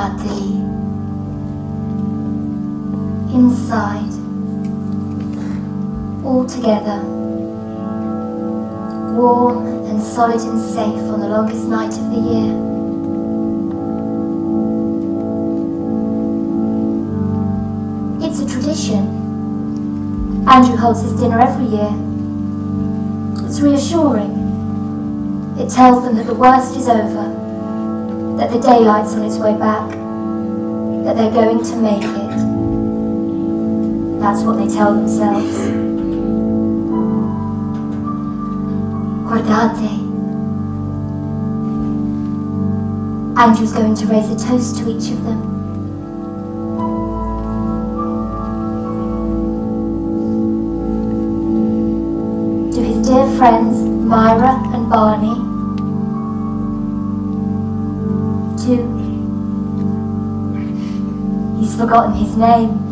body, inside, all together, warm and solid and safe on the longest night of the year. It's a tradition. Andrew holds his dinner every year. It's reassuring. It tells them that the worst is over that the daylight's on its way back, that they're going to make it. That's what they tell themselves. Guardate. Andrew's going to raise a toast to each of them. To his dear friends Myra and Barney. To. He's forgotten his name.